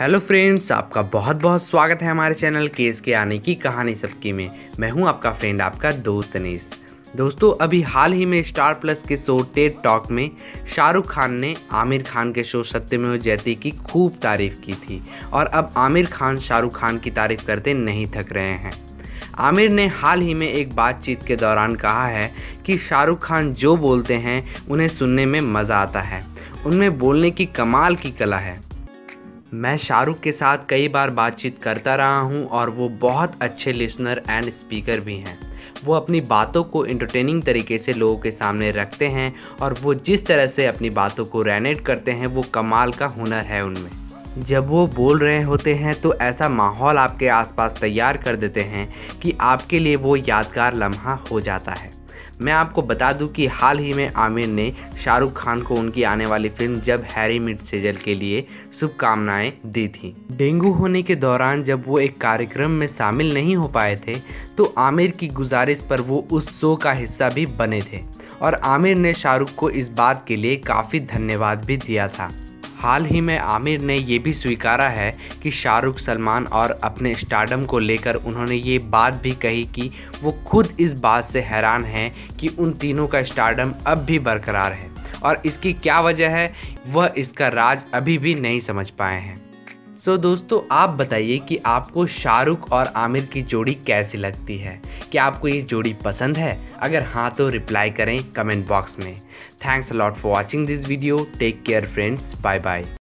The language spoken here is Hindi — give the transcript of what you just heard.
हेलो फ्रेंड्स, आपका बहुत बहुत स्वागत है हमारे चैनल केस के आने की कहानी सबकी में। मैं हूँ आपका फ्रेंड आपका दोस्त अनीस दोस्तों, अभी हाल ही में स्टार प्लस के शो टेड टॉक में शाहरुख खान ने आमिर खान के शो सत्य में की खूब तारीफ़ की थी और अब आमिर खान शाहरुख खान की तारीफ़ करते नहीं थक रहे हैं। आमिर ने हाल ही में एक बातचीत के दौरान कहा है कि शाहरुख खान जो बोलते हैं, उन्हें सुनने में मज़ा आता है। उनमें बोलने की कमाल की कला है। मैं शाहरुख के साथ कई बार बातचीत करता रहा हूँ और वो बहुत अच्छे लिसनर एंड स्पीकर भी हैं। वो अपनी बातों को इंटरटेनिंग तरीके से लोगों के सामने रखते हैं और वो जिस तरह से अपनी बातों को रेनेट करते हैं, वो कमाल का हुनर है उनमें। जब वो बोल रहे होते हैं तो ऐसा माहौल आपके आसपास तैयार कर देते हैं कि आपके लिए वो यादगार लम्हा हो जाता है। मैं आपको बता दूँ कि हाल ही में आमिर ने शाहरुख खान को उनकी आने वाली फ़िल्म जब हैरी मिट सेजल के लिए शुभकामनाएँ दी थी। डेंगू होने के दौरान जब वो एक कार्यक्रम में शामिल नहीं हो पाए थे तो आमिर की गुजारिश पर वो उस शो का हिस्सा भी बने थे। और आमिर ने शाहरुख को इस बात के लिए काफ़ी धन्यवाद भी दिया था। हाल ही में आमिर ने ये भी स्वीकारा है कि शाहरुख, सलमान और अपने स्टार्डम को लेकर उन्होंने ये बात भी कही कि वो खुद इस बात से हैरान हैं कि उन तीनों का स्टार्डम अब भी बरकरार है। और इसकी क्या वजह है, वह इसका राज अभी भी नहीं समझ पाए हैं। सो so, दोस्तों आप बताइए कि आपको शाहरुख और आमिर की जोड़ी कैसी लगती है? क्या आपको ये जोड़ी पसंद है? अगर हाँ तो रिप्लाई करें कमेंट बॉक्स में। Thanks a lot for watching this video take care friends bye bye